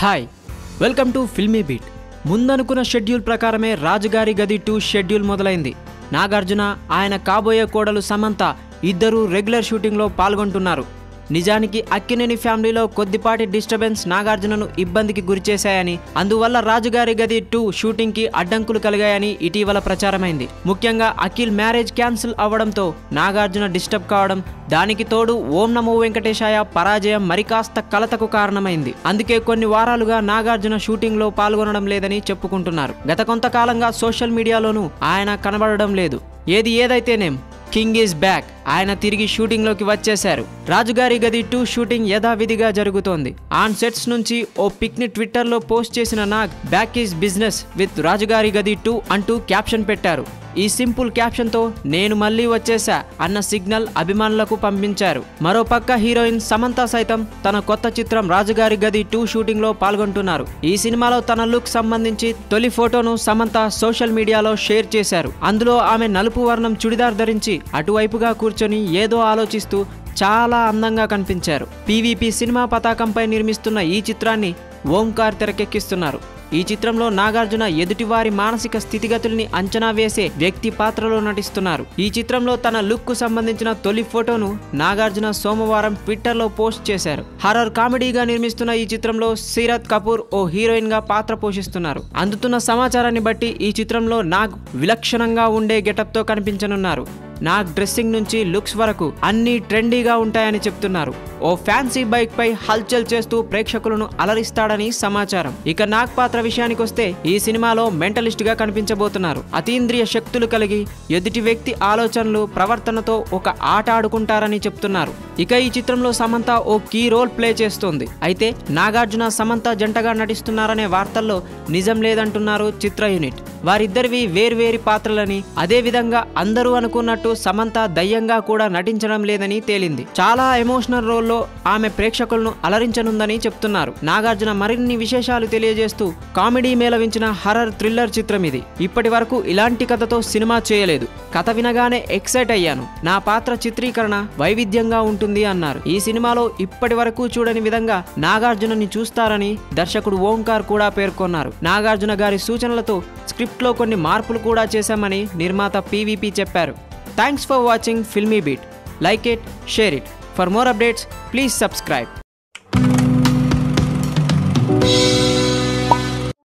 Hi welcome to filmy beat ముందనుకున్న schedule ప్రకారమే Rajugari Gadhi two schedule మొదలైంది. నాగార్జున ఆయన కాబోయే కోడలు సమంత ఇద్దరూ రెగ్యులర్ షూటింగ్లో పాల్గొంటున్నారు. నిజానికి అక్కినేని ఫ్యామిలీలో కొద్దిపాటి డిస్టర్బెన్స్ నాగార్జునను ఇబ్బందికి గురిచేశాయని అందువల్ల రాజుగారి గది టూ షూటింగ్కి అడ్డంకులు కలిగాయని ఇటీవల ప్రచారమైంది. ముఖ్యంగా అఖిల్ మ్యారేజ్ క్యాన్సిల్ అవ్వడంతో నాగార్జున డిస్టర్బ్ కావడం దానికి తోడు ఓం నమో వెంకటేశాయ పరాజయం మరికాస్త కలతకు కారణమైంది. అందుకే కొన్ని వారాలుగా నాగార్జున షూటింగ్లో పాల్గొనడం లేదని చెప్పుకుంటున్నారు. గత కొంతకాలంగా సోషల్ మీడియాలోనూ ఆయన కనబడడం లేదు. ఏది ఏదైతేనేం? King is back. ఆయన తిరిగి షూటింగ్లోకి వచ్చేశారు. రాజుగారి గది టూ షూటింగ్ యథావిధిగా జరుగుతోంది. ఆన్ సెట్స్ నుంచి ఓ పిక్ని ట్విట్టర్లో పోస్ట్ చేసిన Nag back is business with Rajugari Gadhi two అంటూ క్యాప్షన్ పెట్టారు. ఈ సింపుల్ క్యాప్షన్తో నేను మళ్ళీ వచ్చేసా అన్న సిగ్నల్ అభిమానులకు పంపించారు. మరోపక్క హీరోయిన్ సమంత సైతం తన కొత్త చిత్రం రాజుగారి గది టూ షూటింగ్లో పాల్గొంటున్నారు. ఈ సినిమాలో తన లుక్ సంబంధించి తొలి ఫోటోను సమంత సోషల్ మీడియాలో షేర్ చేశారు. అందులో ఆమె నలుపు వర్ణం చుడిదార్ ధరించి అటువైపుగా కూర్చొని ఏదో ఆలోచిస్తూ చాలా అందంగా కనిపించారు. పీవీపీ సినిమా పతాకంపై నిర్మిస్తున్న ఈ చిత్రాన్ని ఓంకార్ తెరకెక్కిస్తున్నారు. ఈ చిత్రంలో నాగార్జున ఎదుటివారి మానసిక స్థితిగతుల్ని అంచనా వేసే వ్యక్తి పాత్రలో నటిస్తున్నారు. ఈ చిత్రంలో తన లుక్కు సంబంధించిన తొలి ఫోటోను నాగార్జున సోమవారం ట్విట్టర్లో పోస్ట్ చేశారు. హర్రర్ కామెడీగా నిర్మిస్తున్న ఈ చిత్రంలో సీరత్ కపూర్ ఓ హీరోయిన్గా పాత్ర పోషిస్తున్నారు. అందుతున్న సమాచారాన్ని బట్టి ఈ చిత్రంలో నాగ్ విలక్షణంగా ఉండే గెటప్తో కనిపించనున్నారు. నాగ్ డ్రెస్సింగ్ నుంచి లుక్స్ వరకు అన్ని ట్రెండీగా ఉంటాయని చెప్తున్నారు. ఓ ఫ్యాన్సీ బైక్ పై హల్చల్ చేస్తూ ప్రేక్షకులను అలరిస్తాడని సమాచారం. ఇక నాగ్ పాత్ర విషయానికొస్తే ఈ సినిమాలో మెంటలిస్ట్గా కనిపించబోతున్నారు. అతీంద్రియ శక్తులు కలిగి ఎదుటి వ్యక్తి ఆలోచనలు ప్రవర్తనతో ఒక ఆట ఆడుకుంటారని చెప్తున్నారు. ఇక ఈ చిత్రంలో సమంత ఓ కీ రోల్ ప్లే చేస్తోంది. అయితే నాగార్జున సమంత జంటగా నటిస్తున్నారనే వార్తల్లో నిజం లేదంటున్నారు చిత్ర యూనిట్. వారిద్దరివి వేర్వేరి పాత్రలని అదే విధంగా అందరూ అనుకున్నట్టు సమంత దయ్యంగా కూడా నటించడం లేదని తేలింది. చాలా ఎమోషనల్ రోల్లో ఆమె ప్రేక్షకులను అలరించనుందని చెప్తున్నారు. నాగార్జున మరిన్ని విశేషాలు తెలియజేస్తూ కామెడీ మేళవించిన హర్రర్ థ్రిల్లర్ చిత్రం ఇది. ఇప్పటి వరకు ఇలాంటి కథతో సినిమా చేయలేదు. కథ వినగానే ఎక్సైట్ అయ్యాను. నా పాత్ర చిత్రీకరణ వైవిధ్యంగా ఉంటుంది అన్నారు. ఈ సినిమాలో ఇప్పటి వరకు చూడని విధంగా నాగార్జునని చూస్తారని దర్శకుడు ఓంకార్ కూడా పేర్కొన్నారు. నాగార్జున గారి సూచనలతో స్క్రిప్ట్లో కొన్ని మార్పులు కూడా చేశామని నిర్మాత పీవీపీ చెప్పారు. Thanks for watching Filmy Beat. Like it, share it. For more updates, please subscribe.